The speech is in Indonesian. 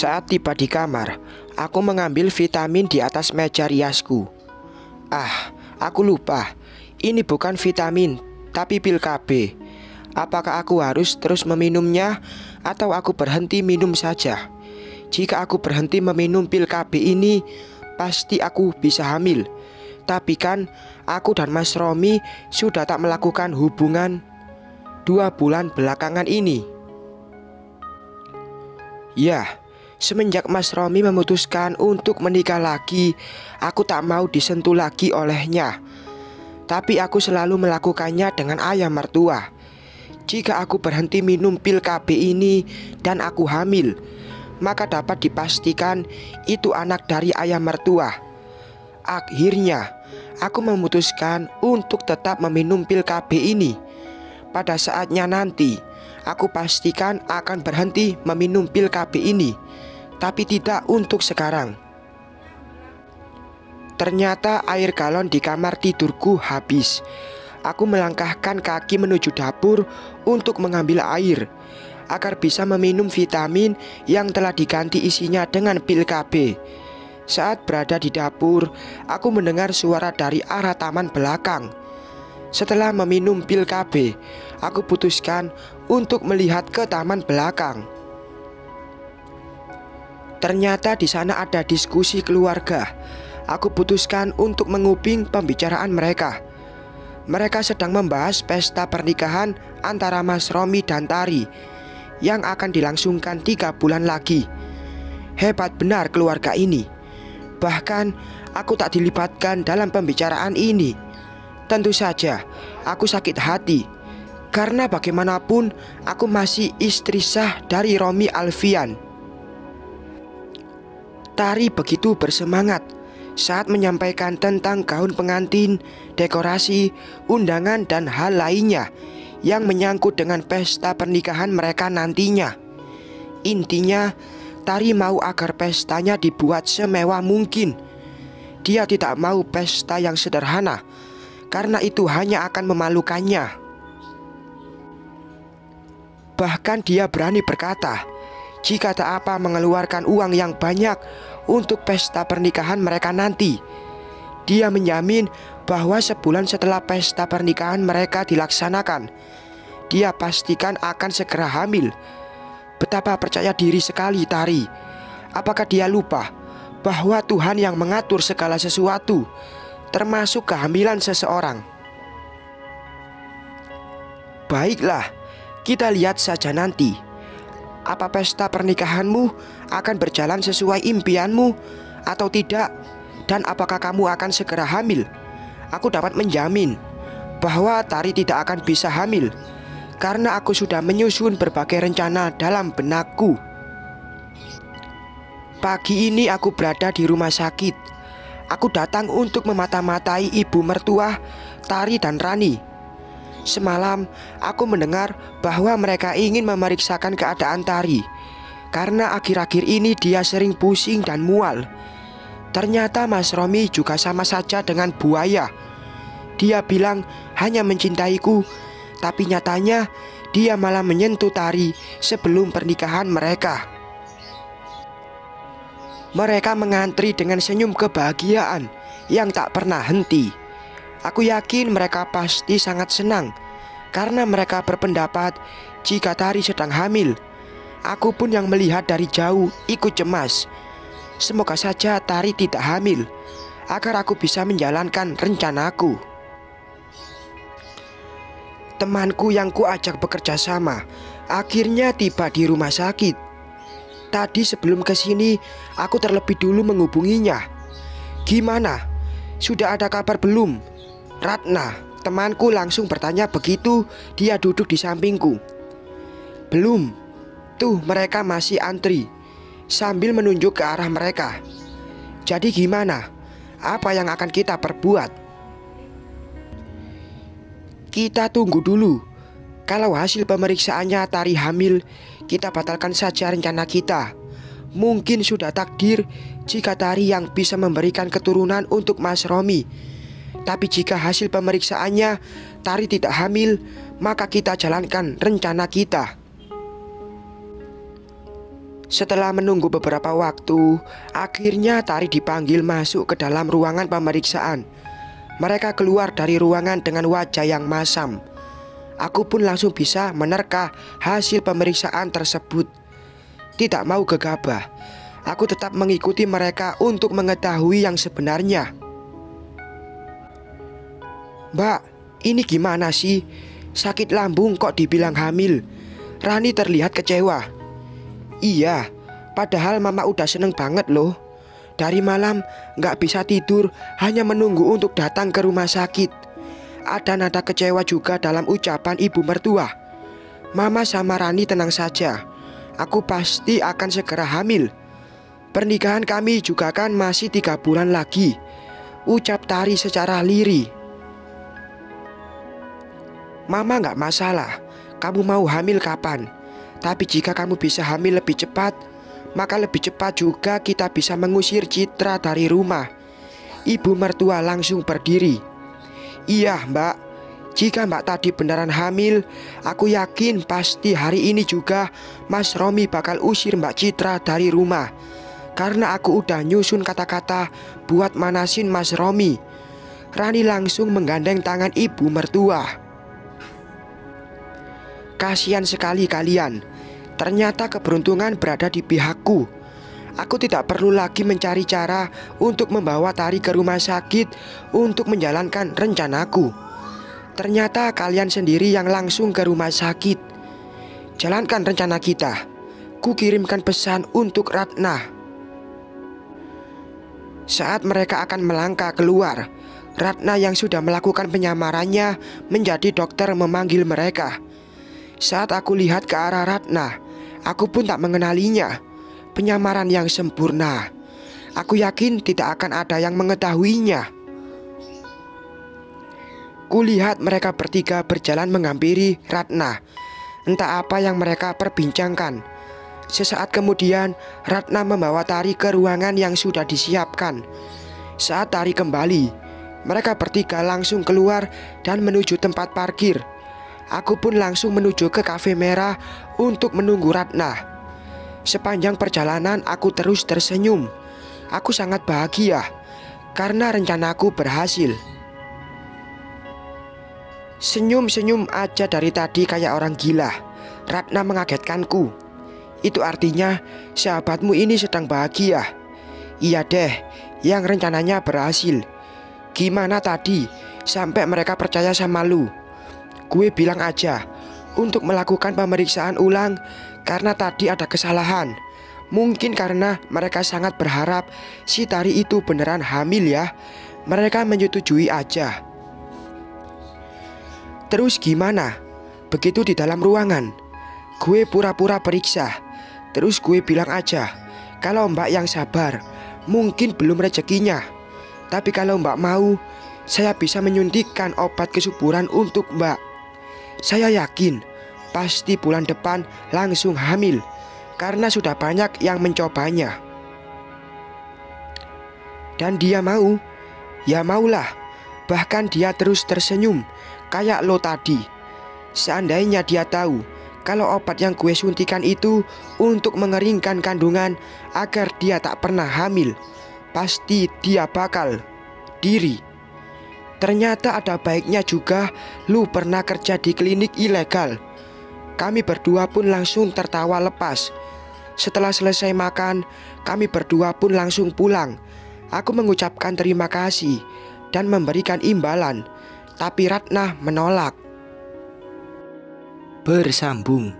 Saat tiba di kamar, aku mengambil vitamin di atas meja riasku. Ah, aku lupa. Ini bukan vitamin, tapi pil KB. Apakah aku harus terus meminumnya atau aku berhenti minum saja? Jika aku berhenti meminum pil KB ini, pasti aku bisa hamil. Tapi kan aku dan Mas Romi sudah tak melakukan hubungan dua bulan belakangan ini. Ya, Semenjak Mas Romi memutuskan untuk menikah lagi, aku tak mau disentuh lagi olehnya. Tapi aku selalu melakukannya dengan ayah mertua. Jika aku berhenti minum pil KB ini dan aku hamil, maka dapat dipastikan itu anak dari ayah mertua. Akhirnya, aku memutuskan untuk tetap meminum pil KB ini. Pada saatnya nanti, aku pastikan akan berhenti meminum pil KB ini tapi tidak untuk sekarang. Ternyata air galon di kamar tidurku habis. Aku melangkahkan kaki menuju dapur untuk mengambil air agar bisa meminum vitamin yang telah diganti isinya dengan pil KB. Saat berada di dapur, aku mendengar suara dari arah taman belakang. Setelah meminum pil KB, aku putuskan untuk melihat ke taman belakang. Ternyata di sana ada diskusi keluarga. Aku putuskan untuk menguping pembicaraan mereka. Mereka sedang membahas pesta pernikahan antara Mas Romi dan Tari yang akan dilangsungkan tiga bulan lagi. Hebat benar keluarga ini. Bahkan aku tak dilibatkan dalam pembicaraan ini. Tentu saja aku sakit hati karena bagaimanapun aku masih istri sah dari Romi Alfian. Tari begitu bersemangat saat menyampaikan tentang gaun pengantin, dekorasi, undangan, dan hal lainnya yang menyangkut dengan pesta pernikahan mereka nantinya. Intinya, Tari mau agar pestanya dibuat semewah mungkin. Dia tidak mau pesta yang sederhana, karena itu hanya akan memalukannya. Bahkan dia berani berkata, jika tak apa mengeluarkan uang yang banyak untuk pesta pernikahan mereka nanti. Dia menjamin bahwa sebulan setelah pesta pernikahan mereka dilaksanakan, dia pastikan akan segera hamil. Betapa percaya diri sekali Tari. Apakah dia lupa bahwa Tuhan yang mengatur segala sesuatu, termasuk kehamilan seseorang? Baiklah, kita lihat saja nanti. Apa pesta pernikahanmu akan berjalan sesuai impianmu atau tidak? Dan apakah kamu akan segera hamil? Aku dapat menjamin bahwa Tari tidak akan bisa hamil karena aku sudah menyusun berbagai rencana dalam benakku. Pagi ini aku berada di rumah sakit. Aku datang untuk memata-matai ibu mertua, Tari dan Rani. Semalam aku mendengar bahwa mereka ingin memeriksakan keadaan Tari karena akhir-akhir ini dia sering pusing dan mual. Ternyata Mas Romi juga sama saja dengan buaya. Dia bilang hanya mencintaiku, tapi nyatanya dia malah menyentuh Tari sebelum pernikahan mereka. Mereka mengantri dengan senyum kebahagiaan yang tak pernah henti. Aku yakin mereka pasti sangat senang karena mereka berpendapat jika Tari sedang hamil. Aku pun yang melihat dari jauh ikut cemas. Semoga saja Tari tidak hamil agar aku bisa menjalankan rencanaku. Temanku yang kuajak bekerja sama akhirnya tiba di rumah sakit. Tadi sebelum ke sini aku terlebih dulu menghubunginya. Gimana? Sudah ada kabar belum? Ratna, temanku langsung bertanya begitu dia duduk di sampingku. Belum, tuh mereka masih antri sambil menunjuk ke arah mereka. Jadi gimana? Apa yang akan kita perbuat? Kita tunggu dulu. Kalau hasil pemeriksaannya Tari hamil, kita batalkan saja rencana kita. Mungkin sudah takdir jika Tari yang bisa memberikan keturunan untuk Mas Romi tapi jika hasil pemeriksaannya Tari tidak hamil, maka kita jalankan rencana kita. Setelah menunggu beberapa waktu, akhirnya Tari dipanggil masuk ke dalam ruangan pemeriksaan. Mereka keluar dari ruangan dengan wajah yang masam. Aku pun langsung bisa menerka hasil pemeriksaan tersebut. Tidak mau gegabah, aku tetap mengikuti mereka untuk mengetahui yang sebenarnya. Mbak, ini gimana sih? Sakit lambung kok dibilang hamil? Rani terlihat kecewa. Iya, padahal mama udah seneng banget loh. Dari malam nggak bisa tidur hanya menunggu untuk datang ke rumah sakit. Ada nada kecewa juga dalam ucapan ibu mertua. Mama sama Rani tenang saja. Aku pasti akan segera hamil. Pernikahan kami juga kan masih tiga bulan lagi. Ucap Tari secara liri. Mama nggak masalah. Kamu mau hamil kapan? Tapi jika kamu bisa hamil lebih cepat, maka lebih cepat juga kita bisa mengusir Citra dari rumah. Ibu mertua langsung berdiri. Iya, Mbak. Jika Mbak tadi beneran hamil, aku yakin pasti hari ini juga Mas Romi bakal usir Mbak Citra dari rumah. Karena aku udah nyusun kata-kata buat manasin Mas Romi. Rani langsung menggandeng tangan ibu mertua. Kasihan sekali kalian. Ternyata keberuntungan berada di pihakku. Aku tidak perlu lagi mencari cara untuk membawa Tari ke rumah sakit untuk menjalankan rencanaku. Ternyata kalian sendiri yang langsung ke rumah sakit. Jalankan rencana kita. Ku kirimkan pesan untuk Ratna. Saat mereka akan melangkah keluar, Ratna yang sudah melakukan penyamarannya menjadi dokter memanggil mereka. Saat aku lihat ke arah Ratna, aku pun tak mengenalinya. Penyamaran yang sempurna. Aku yakin tidak akan ada yang mengetahuinya. Kulihat mereka bertiga berjalan menghampiri Ratna. Entah apa yang mereka perbincangkan. Sesaat kemudian, Ratna membawa Tari ke ruangan yang sudah disiapkan. Saat Tari kembali, mereka bertiga langsung keluar dan menuju tempat parkir. Aku pun langsung menuju ke kafe merah untuk menunggu Ratna. Sepanjang perjalanan aku terus tersenyum. Aku sangat bahagia karena rencanaku berhasil. Senyum-senyum aja dari tadi kayak orang gila. Ratna mengagetkanku. Itu artinya sahabatmu ini sedang bahagia. Iya deh, yang rencananya berhasil. Gimana tadi sampai mereka percaya sama lu? Gue bilang aja untuk melakukan pemeriksaan ulang karena tadi ada kesalahan. Mungkin karena mereka sangat berharap si Tari itu beneran hamil ya. Mereka menyetujui aja. Terus gimana? Begitu di dalam ruangan, gue pura-pura periksa. Terus gue bilang aja, kalau mbak yang sabar, mungkin belum rezekinya. Tapi kalau mbak mau, saya bisa menyuntikkan obat kesuburan untuk mbak. Saya yakin pasti bulan depan langsung hamil karena sudah banyak yang mencobanya. Dan dia mau, ya maulah. Bahkan dia terus tersenyum kayak lo tadi. Seandainya dia tahu kalau obat yang gue suntikan itu untuk mengeringkan kandungan agar dia tak pernah hamil, pasti dia bakal diri. Ternyata ada baiknya juga lu pernah kerja di klinik ilegal. Kami berdua pun langsung tertawa lepas. Setelah selesai makan, kami berdua pun langsung pulang. Aku mengucapkan terima kasih dan memberikan imbalan, tapi Ratna menolak. Bersambung